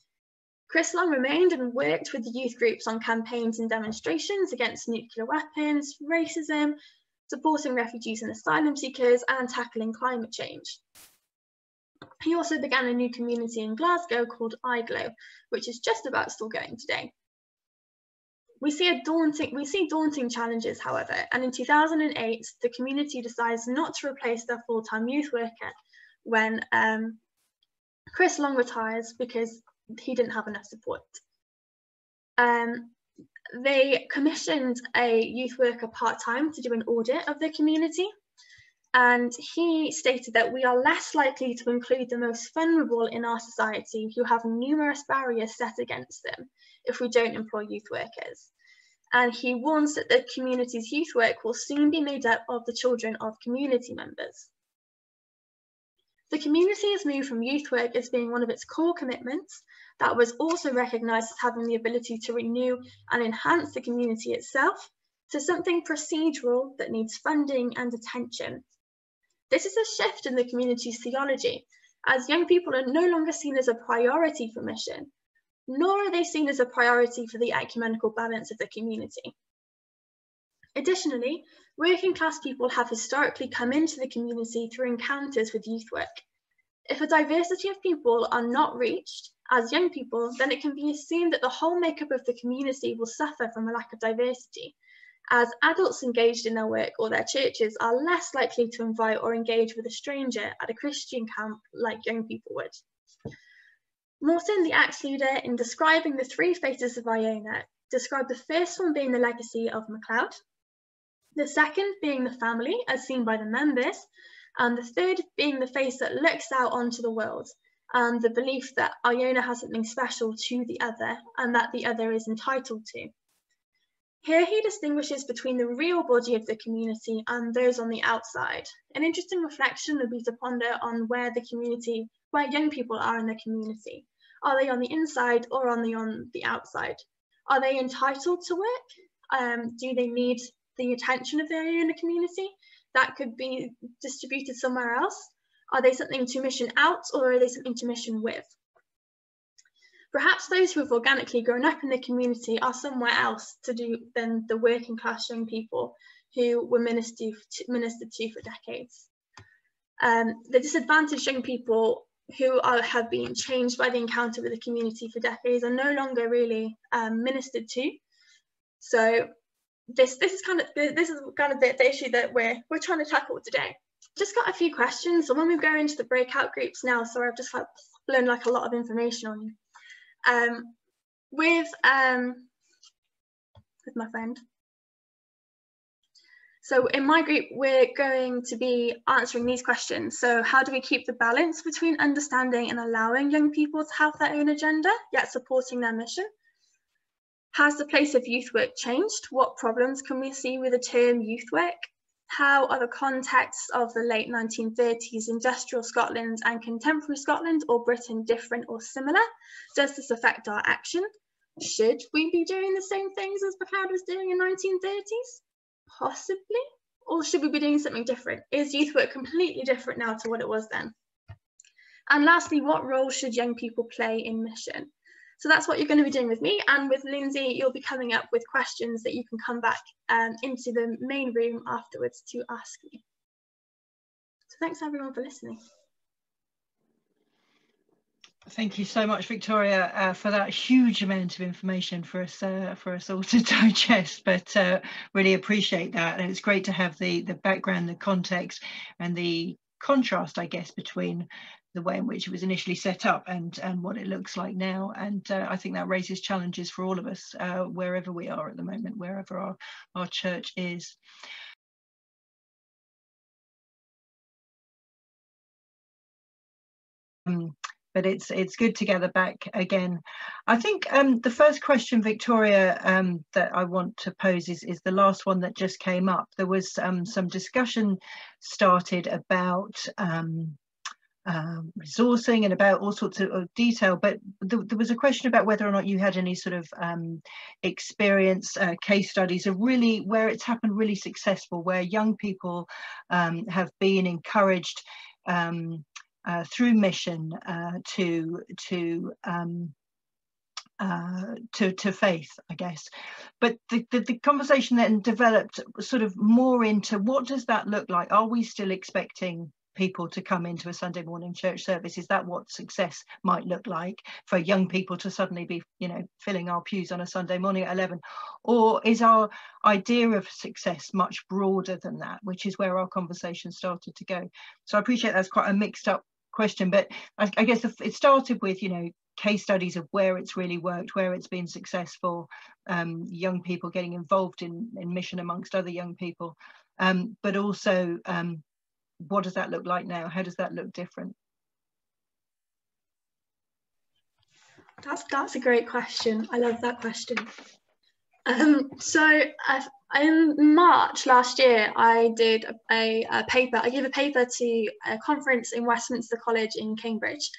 Chris Long remained and worked with the youth groups on campaigns and demonstrations against nuclear weapons, racism, supporting refugees and asylum seekers, and tackling climate change. He also began a new community in Glasgow called iGlow, which is just about still going today. We see a daunting, we see daunting challenges, however, and in 2008, the community decides not to replace their full-time youth worker when um, Chris Long retires because he didn't have enough support. Um, they commissioned a youth worker part-time to do an audit of the community and he stated that we are less likely to include the most vulnerable in our society who have numerous barriers set against them if we don't employ youth workers. And he warns that the community's youth work will soon be made up of the children of community members. The community has moved from youth work as being one of its core commitments that was also recognised as having the ability to renew and enhance the community itself to something procedural that needs funding and attention this is a shift in the community's theology, as young people are no longer seen as a priority for mission, nor are they seen as a priority for the ecumenical balance of the community. Additionally, working class people have historically come into the community through encounters with youth work. If a diversity of people are not reached as young people, then it can be assumed that the whole makeup of the community will suffer from a lack of diversity, as adults engaged in their work or their churches are less likely to invite or engage with a stranger at a Christian camp like young people would. Morton, the Acts leader, in describing the three faces of Iona, described the first one being the legacy of MacLeod, the second being the family as seen by the members, and the third being the face that looks out onto the world and the belief that Iona has something special to the other and that the other is entitled to. Here he distinguishes between the real body of the community and those on the outside. An interesting reflection would be to ponder on where the community, where young people are in the community. Are they on the inside or on the on the outside? Are they entitled to work? Um, do they need the attention of their own community? That could be distributed somewhere else. Are they something to mission out or are they something to mission with? Perhaps those who have organically grown up in the community are somewhere else to do than the working class young people who were ministered to, for decades. Um, the disadvantaged young people who are, have been changed by the encounter with the community for decades are no longer really um, ministered to. So this this is kind of this is kind of the, the issue that we're we're trying to tackle today. Just got a few questions. So when we go into the breakout groups now, sorry, I've just like learned like a lot of information on you um, with um, with my friend. So in my group, we're going to be answering these questions. So how do we keep the balance between understanding and allowing young people to have their own agenda, yet supporting their mission? Has the place of youth work changed? What problems can we see with the term youth work? How are the contexts of the late 1930s industrial Scotland and contemporary Scotland or Britain different or similar? Does this affect our action? Should we be doing the same things as MacLeod was doing in 1930s? Possibly. Or should we be doing something different? Is youth work completely different now to what it was then? And lastly, what role should young people play in mission? So that's what you're going to be doing with me. And with Lindsay, you'll be coming up with questions that you can come back um, into the main room afterwards to ask me. So thanks everyone for listening. Thank you so much, Victoria, uh, for that huge amount of information for us uh, for us all to digest. But uh, really appreciate that, and it's great to have the the background, the context, and the contrast, I guess, between the way in which it was initially set up and and what it looks like now and uh, I think that raises challenges for all of us uh, wherever we are at the moment wherever our our church is um, but it's it's good to gather back again. I think um, the first question, Victoria, um, that I want to pose is, is the last one that just came up. There was um, some discussion started about um, um, resourcing and about all sorts of, of detail, but th there was a question about whether or not you had any sort of um, experience, uh, case studies of really where it's happened really successful, where young people um, have been encouraged um, uh, through mission uh, to to um, uh, to, to faith, I guess. But the, the, the, conversation then developed sort of more into what does that look like? Are we still expecting people to come into a Sunday morning church service? Is that what success might look like for young people to suddenly be, you know, filling our pews on a Sunday morning at 11? Or is our idea of success much broader than that, which is where our conversation started to go? So I appreciate that's quite a mixed up question, but I, I guess it started with, you know, case studies of where it's really worked, where it's been successful, um, young people getting involved in, in mission amongst other young people, um, but also um, what does that look like now? How does that look different? That's that's a great question. I love that question. Um, so uh, in March last year, I did a, a, paper. I gave a paper to a conference in Westminster College in Cambridge,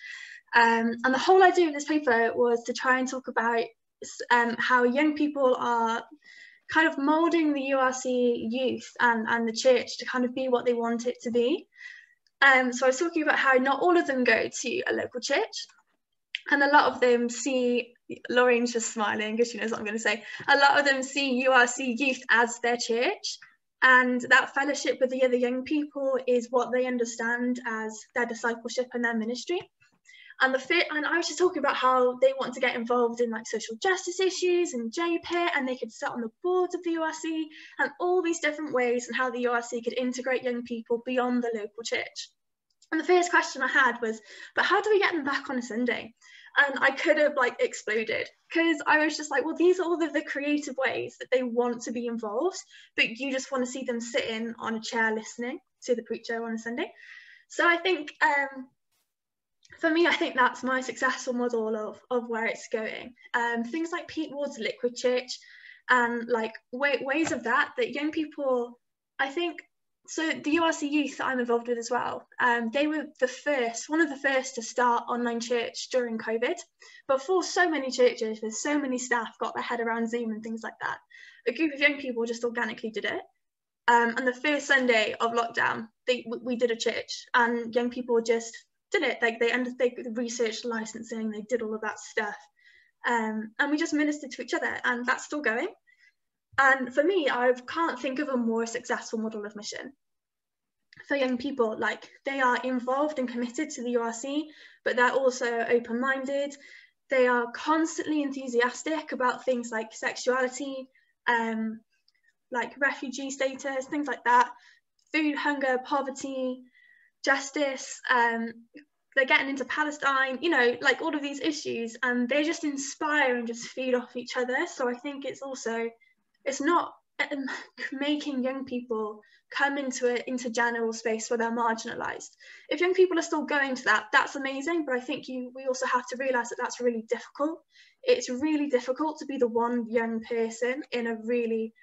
um, and the whole idea of this paper was to try and talk about um, how young people are kind of molding the URC youth and, and the church to kind of be what they want it to be. Um, so I was talking about how not all of them go to a local church, and a lot of them see, Lorraine's just smiling because she knows what I'm going to say. A lot of them see URC youth as their church, and that fellowship with the other young people is what they understand as their discipleship and their ministry and the fit and I was just talking about how they want to get involved in like social justice issues and JPIT and they could sit on the boards of the URC and all these different ways and how the URC could integrate young people beyond the local church. And the first question I had was, but how do we get them back on a Sunday? And I could have like exploded because I was just like, well, these are all of the creative ways that they want to be involved, but you just want to see them sitting on a chair listening to the preacher on a Sunday. So I think um, for me, I think that's my successful model of, of where it's going. Um, things like Pete Ward's Liquid Church and like way, ways of that, that young people, I think, so the URC youth that I'm involved with as well, um, they were the first, one of the first to start online church during COVID. Before so many churches with so many staff got their head around Zoom and things like that, a group of young people just organically did it. Um, and the first Sunday of lockdown, they, we did a church and young people just did it. Like they undertake the research licensing, they did all of that stuff. Um, and we just ministered to each other and that's still going. And for me, I can't think of a more successful model of mission. For young people, like they are involved and committed to the URC, but they're also open-minded. They are constantly enthusiastic about things like sexuality, um, like refugee status, things like that, food, hunger, poverty, justice, um, they're getting into Palestine, you know, like all of these issues, and they just inspire and just feed off each other. So I think it's also, it's not um, making young people come into it into general space where they're marginalized. If young people are still going to that, that's amazing. But I think you we also have to realize that that's really difficult. It's really difficult to be the one young person in a really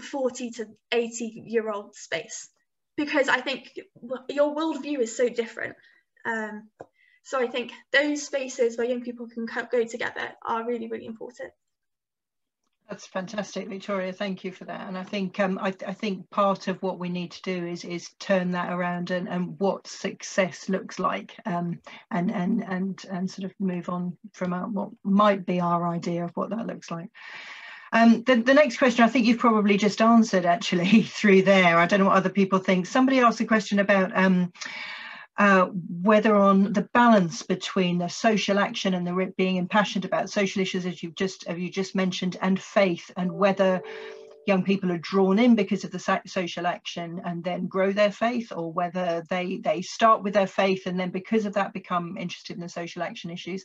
40 to 80 year old space because I think your worldview is so different. Um, so I think those spaces where young people can go together are really, really important. That's fantastic, Victoria. Thank you for that. And I think um, I, I, think part of what we need to do is is turn that around and, and what success looks like, um, and and and and sort of move on from our, what might be our idea of what that looks like. Um, the, the next question, I think you've probably just answered actually through there. I don't know what other people think. Somebody asked a question about um, uh, whether on the balance between the social action and the being impassioned about social issues, as you've just you just mentioned, and faith, and whether young people are drawn in because of the social action and then grow their faith, or whether they they start with their faith and then because of that become interested in the social action issues,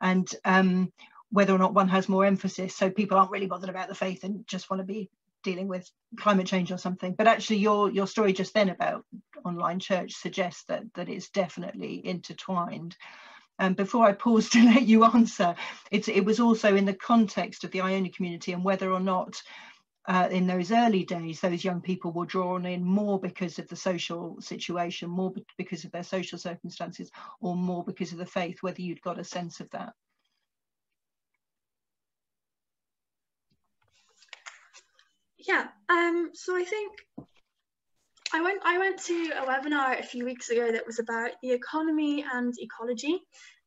and um, whether or not one has more emphasis. So people aren't really bothered about the faith and just want to be dealing with climate change or something but actually your your story just then about online church suggests that that it's definitely intertwined and before I pause to let you answer, it's, it was also in the context of the Iona community and whether or not uh, in those early days, those young people were drawn in more because of the social situation, more because of their social circumstances, or more because of the faith, whether you'd got a sense of that. Yeah um so i think i went i went to a webinar a few weeks ago that was about the economy and ecology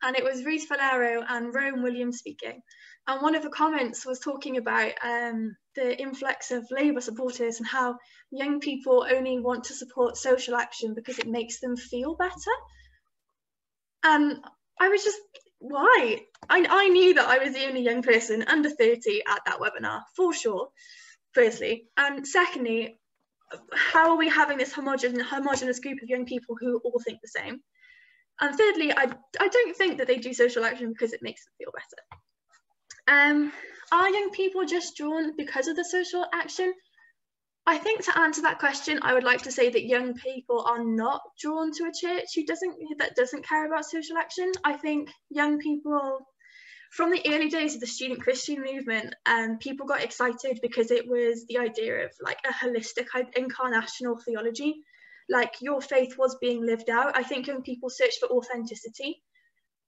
and it was Ruth Valerio and Rowan Williams speaking and one of the comments was talking about um, the influx of Labour supporters and how young people only want to support social action because it makes them feel better. And I was just, why? I, I knew that I was the only young person under 30 at that webinar, for sure firstly. And secondly, how are we having this homogenous, homogenous group of young people who all think the same? And thirdly, I, I don't think that they do social action because it makes them feel better. Um, are young people just drawn because of the social action? I think to answer that question, I would like to say that young people are not drawn to a church who doesn't that doesn't care about social action. I think young people from the early days of the student Christian movement, um, people got excited because it was the idea of like a holistic incarnational theology. Like your faith was being lived out. I think young people search for authenticity.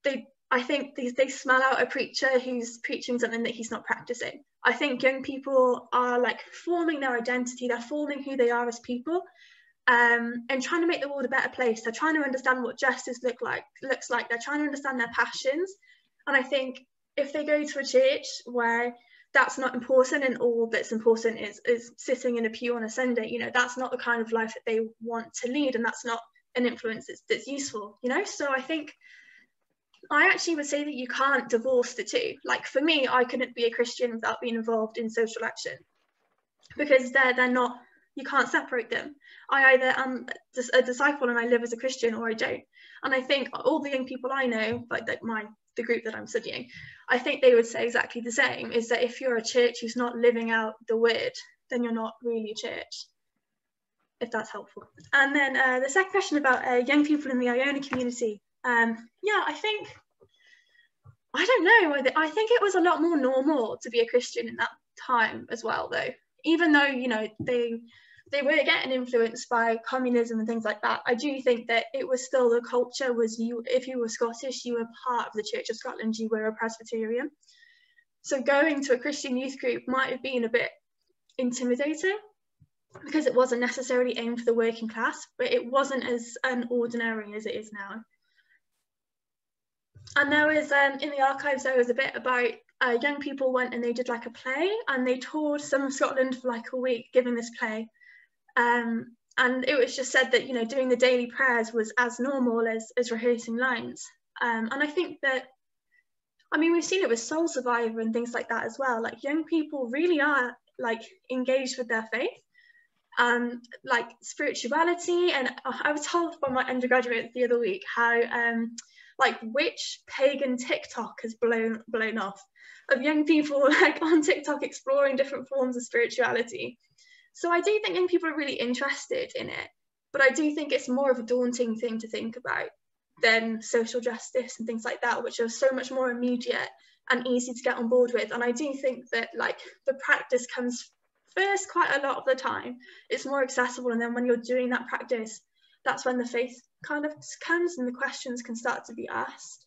They, I think they, they smell out a preacher who's preaching something that he's not practicing. I think young people are like forming their identity. They're forming who they are as people. Um, and trying to make the world a better place. They're trying to understand what justice look like looks like. They're trying to understand their passions. And I think if they go to a church where that's not important and all that's important is is sitting in a pew on a Sunday, you know, that's not the kind of life that they want to lead and that's not an influence that's, that's useful, you know? So I think I actually would say that you can't divorce the two. Like for me, I couldn't be a Christian without being involved in social action because they're they're not you can't separate them. I either am a disciple and I live as a Christian or I don't. And I think all the young people I know, like, like my the group that I'm studying, I think they would say exactly the same is that if you're a church who's not living out the word, then you're not really a church, if that's helpful. And then uh, the second question about uh, young people in the Iona community. Um, yeah, I think, I don't know, I think it was a lot more normal to be a Christian in that time as well, though. Even though, you know, they they were getting influenced by communism and things like that. I do think that it was still the culture was you, if you were Scottish, you were part of the Church of Scotland, you were a Presbyterian. So going to a Christian youth group might have been a bit intimidating because it wasn't necessarily aimed for the working class, but it wasn't as unordinary as it is now. And there was, um, in the archives, there was a bit about uh, young people went and they did like a play and they toured some of Scotland for like a week giving this play. Um, and it was just said that, you know, doing the daily prayers was as normal as, as rehearsing lines. Um, and I think that, I mean, we've seen it with Soul Survivor and things like that as well. Like young people really are like engaged with their faith and like spirituality. And I was told by my undergraduate the other week how um, like which pagan TikTok has blown blown off of young people like on TikTok exploring different forms of spirituality. So I do think young people are really interested in it, but I do think it's more of a daunting thing to think about than social justice and things like that, which are so much more immediate and easy to get on board with. And I do think that like the practice comes first quite a lot of the time. It's more accessible and then when you're doing that practice that's when the faith kind of comes and the questions can start to be asked.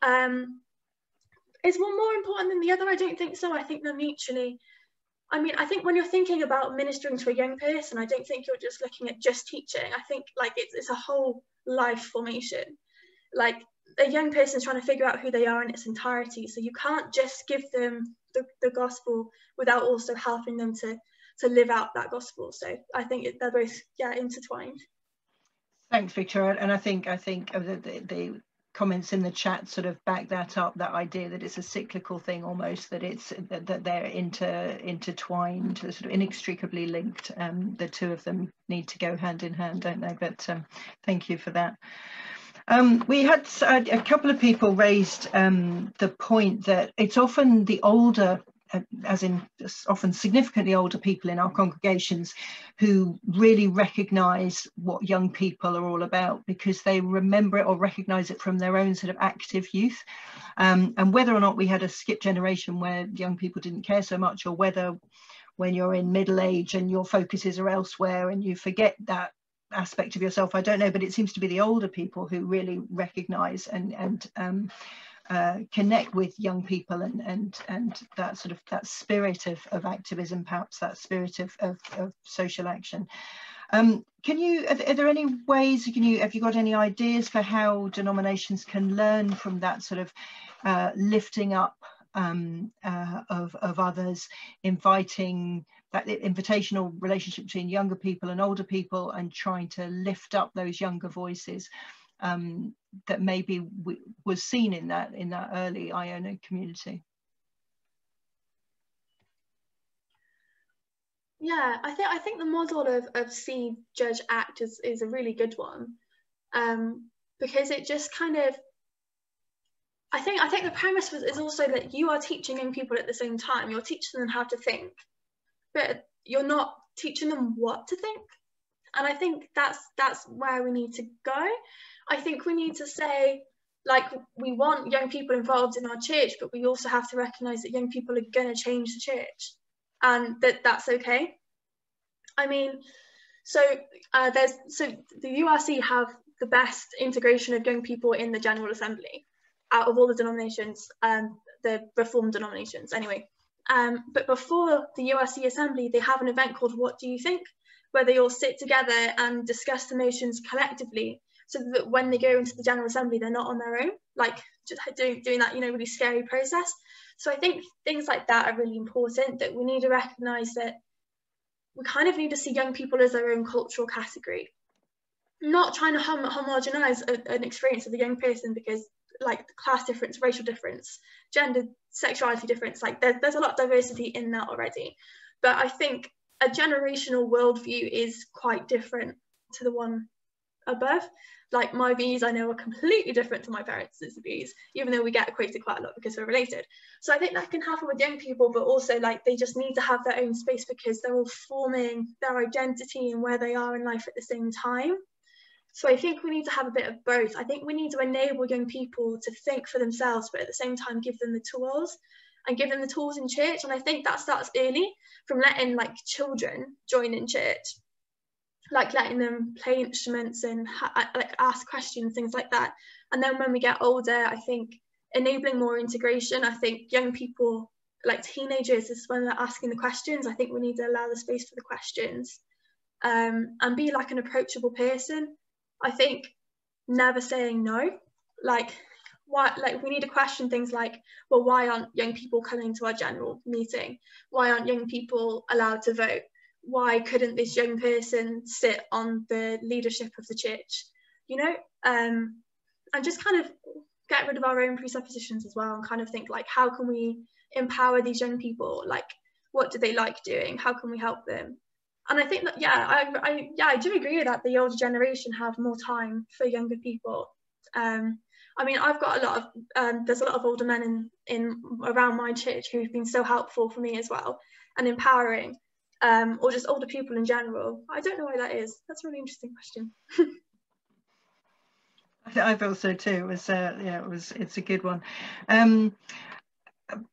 Um, is one more important than the other i don't think so. I think they're mutually I mean, I think when you're thinking about ministering to a young person, I don't think you're just looking at just teaching. I think like it's, it's a whole life formation. Like a young person is trying to figure out who they are in its entirety. So you can't just give them the, the gospel without also helping them to to live out that gospel. So I think it, they're both yeah intertwined. Thanks, Victoria. And I think I think uh, the, the, the comments in the chat sort of back that up that idea that it's a cyclical thing almost that it's that, that they're inter intertwined sort of inextricably linked um, the two of them need to go hand in hand don't they? But um, thank you for that. Um, we had uh, a couple of people raised um, the point that it's often the older as in often significantly older people in our congregations who really recognize what young people are all about because they remember it or recognize it from their own sort of active youth. Um, and whether or not we had a skip generation where young people didn't care so much or whether when you're in middle age and your focuses are elsewhere and you forget that aspect of yourself i don't know but it seems to be the older people who really recognize and and um, uh, connect with young people and and and that sort of that spirit of, of activism perhaps that spirit of, of, of social action. Um, can you are, there any ways can you have you got any ideas for how denominations can learn from that sort of uh, lifting up um, uh, of, of others inviting that invitational relationship between younger people and older people and trying to lift up those younger voices um, that maybe was seen in that in that early Iona community. Yeah, I think I think the model of, of see, judge, act is, is a really good one. Um, because it just kind of I think I think the premise was, is also that you are teaching young people at the same time. You're teaching them how to think, but you're not teaching them what to think. And I think that's that's where we need to go. I think we need to say, like, we want young people involved in our church, but we also have to recognize that young people are going to change the church and that that's okay. I mean, so uh, there's so the URC have the best integration of young people in the General Assembly out of all the denominations, um, the Reformed denominations anyway. Um, but before the URC Assembly, they have an event called What Do You Think? where they all sit together and discuss the motions collectively so that when they go into the General Assembly, they're not on their own, like doing, doing that, you know, really scary process. So I think things like that are really important, that we need to recognise that we kind of need to see young people as their own cultural category. Not trying to hom homogenise an experience of a young person because like class difference, racial difference, gender, sexuality difference, like there, there's a lot of diversity in that already. But I think a generational worldview is quite different to the one above. Like my views, I know are completely different to my parents' views, even though we get equated quite a lot because we're related. So I think that can happen with young people, but also like they just need to have their own space because they're all forming their identity and where they are in life at the same time. So I think we need to have a bit of both. I think we need to enable young people to think for themselves, but at the same time give them the tools and give them the tools in church. And I think that starts early from letting like children join in church like letting them play instruments and ha- like ask questions, things like that. And then when we get older, I think enabling more integration. I think young people, like teenagers, is when they're asking the questions. I think we need to allow the space for the questions um, and be like an approachable person. I think never saying no, like why like we need to question things like well why aren't young people coming to our general meeting why aren't young people allowed to vote why couldn't this young person sit on the leadership of the church you know? Um, and just kind of get rid of our own presuppositions as well and kind of think like how can we empower these young people? Like what do they like doing? How can we help them? And i think that yeah i, I yeah i do agree with that the older generation have more time for younger people. Um, I mean, I've got a lot of um, there's a lot of older men in in around my church who've been so helpful for me as well and empowering um, or just older people in general? I don't know why that is. That's a really interesting question. I felt so too. It was, uh, yeah, it was. It's a good one. Um,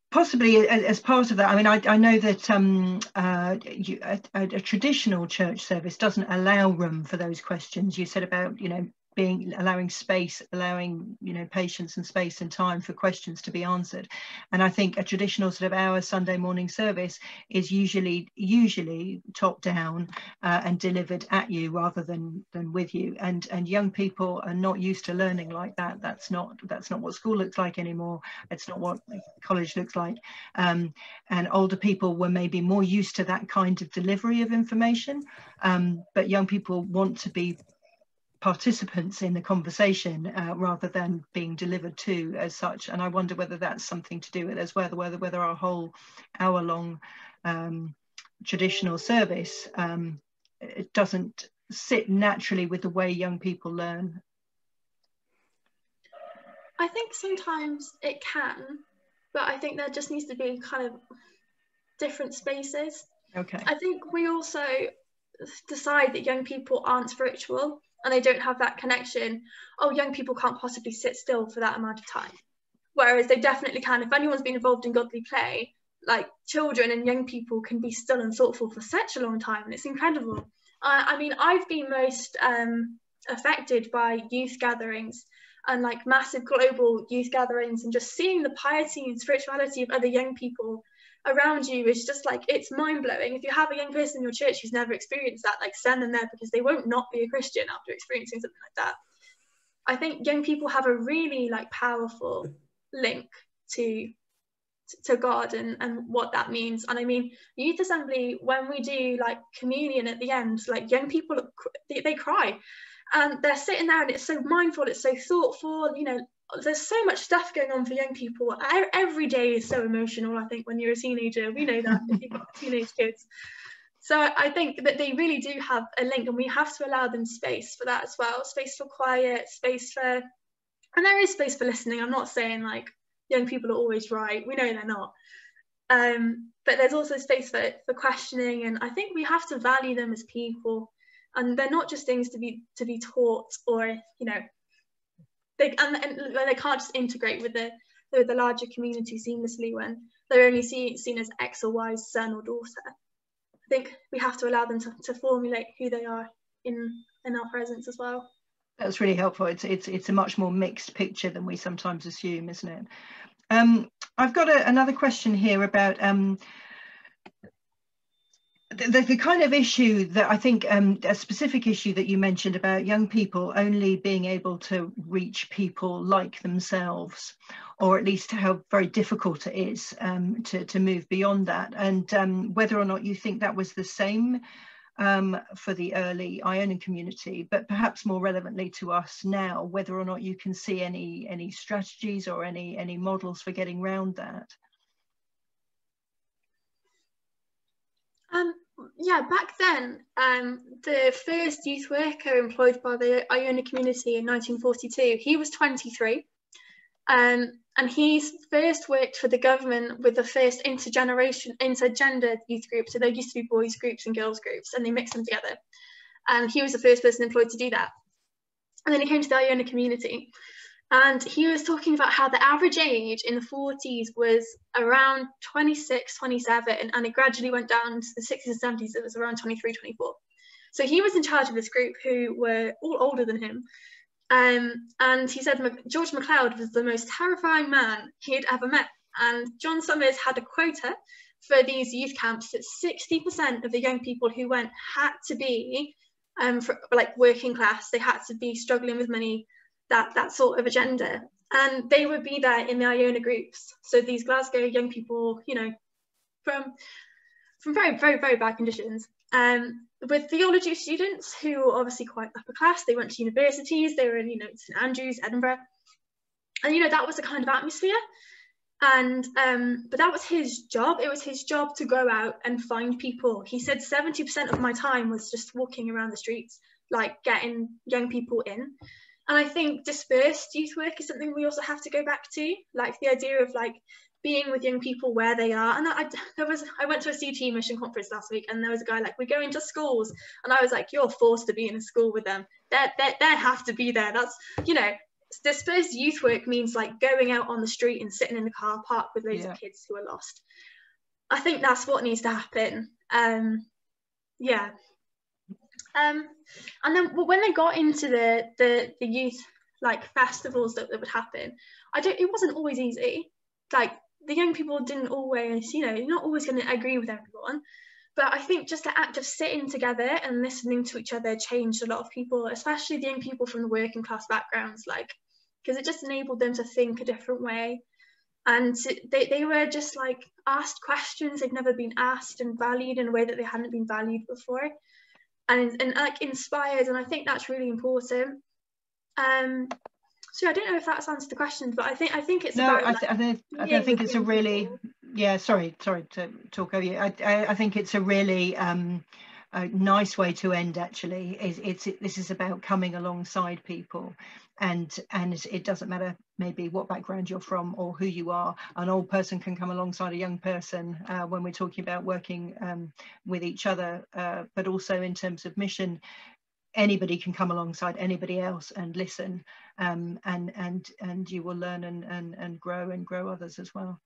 possibly as part of that, I mean, I, I know that um, uh, you, a, a, traditional church service doesn't allow room for those questions. You said about, you know, being allowing space allowing you know patience and space and time for questions to be answered. And i think a traditional sort of hour sunday morning service is usually usually top down uh, and delivered at you rather than than with you. And and young people are not used to learning like that. That's not that's not what school looks like anymore. It's not what college looks like. Um, and older people were maybe more used to that kind of delivery of information. Um, but young people want to be participants in the conversation uh, rather than being delivered to as such. And I wonder whether that's something to do with as well, whether, whether our whole hour long um, traditional service um, it doesn't sit naturally with the way young people learn. I think sometimes it can, but I think there just needs to be kind of different spaces. Okay. I think we also decide that young people aren't spiritual and they don't have that connection, oh, young people can't possibly sit still for that amount of time. Whereas they definitely can. If anyone's been involved in godly play, like children and young people can be still and thoughtful for such a long time, and it's incredible. Uh, I mean, I've been most um, affected by youth gatherings and like massive global youth gatherings and just seeing the piety and spirituality of other young people around you is just like it's mind blowing. If you have a young person in your church who's never experienced that, like send them there because they won't not be a Christian after experiencing something like that. I think young people have a really like powerful link to to God and, and what that means. And I mean, youth assembly, when we do like communion at the end, like young people, they, they cry and they're sitting there and it's so mindful, it's so thoughtful, you know, there's so much stuff going on for young people. Every day is so emotional. I think when you're a teenager, we know that if you've got teenage kids. So I think that they really do have a link, and we have to allow them space for that as well. Space for quiet, space for, and there is space for listening. I'm not saying like young people are always right. We know they're not. Um, but there's also space for, for questioning, and I think we have to value them as people, and they're not just things to be to be taught or you know they and, and they can't just integrate with the with the larger community seamlessly when they're only see, seen as X or Y son or daughter. I think we have to allow them to, to formulate who they are in in our presence as well. That's really helpful. It's it's it's a much more mixed picture than we sometimes assume, isn't it? Um, I've got a, another question here about um, the, the, kind of issue that I think um, a specific issue that you mentioned about young people only being able to reach people like themselves, or at least how very difficult it is um, to, to move beyond that, and um, whether or not you think that was the same um, for the early Iona community, but perhaps more relevantly to us now, whether or not you can see any any strategies or any any models for getting around that. Um, yeah, back then, um, the first youth worker employed by the Iona community in 1942, he was 23. Um, and he first worked for the government with the first intergeneration, intergender youth group. So there used to be boys groups and girls groups, and they mixed them together. And he was the first person employed to do that. And then he came to the Iona community. And he was talking about how the average age in the 40s was around 26, 27, and it gradually went down to the 60s and 70s, it was around 23, 24. So he was in charge of this group who were all older than him. Um, and he said George MacLeod was the most terrifying man he had ever met. And John Summers had a quota for these youth camps that 60% of the young people who went had to be um, for, like working class, they had to be struggling with money, that that sort of agenda. And they would be there in the Iona groups. So these Glasgow young people you know from from very very very bad conditions. Um, with theology students who obviously quite upper class they went to universities they were in you know St Andrews Edinburgh. And you know that was the kind of atmosphere. And um, but that was his job. It was his job to go out and find people. He said 70% of my time was just walking around the streets like getting young people in and I think dispersed youth work is something we also have to go back to, like the idea of like being with young people where they are. And I, there was, I went to a CT mission conference last week, and there was a guy like, "We're going to schools," and I was like, "You're forced to be in a school with them. They they they have to be there. That's you know." dispersed youth work means like going out on the street and sitting in the car park with loads yeah. of kids who are lost. I think that's what needs to happen. Um, yeah. Um, and then when they got into the the, the youth like festivals that, that would happen, I don't. It wasn't always easy. Like the young people didn't always, you know, you're not always going to agree with everyone. But I think just the act of sitting together and listening to each other changed a lot of people, especially the young people from the working class backgrounds, like, because it just enabled them to think a different way. And they, they were just like asked questions they'd never been asked and valued in a way that they hadn't been valued before. And, and like inspired, and I think that's really important. Um, so I don't know if that's answered the question, but I think I think it's no. About, I, th- I, don't, I don't think it's a really yeah. Sorry, sorry to talk over you. I I, I think it's a really um, a nice way to end. Actually, is it's it, this is about coming alongside people, and and it doesn't matter maybe what background you're from or who you are. An old person can come alongside a young person uh, when we're talking about working um, with each other, uh, but also in terms of mission anybody can come alongside anybody else and listen um, and and and you will learn and, and and grow and grow others as well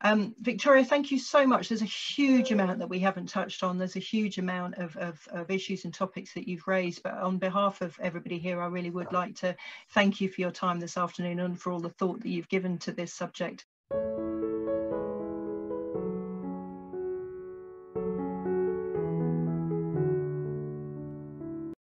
um, Victoria, thank you so much. There's a huge amount that we haven't touched on. There's a huge amount of, of, of, issues and topics that you've raised. But on behalf of everybody here, I really would like to thank you for your time this afternoon and for all the thought that you've given to this subject.